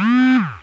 Mm-hmm.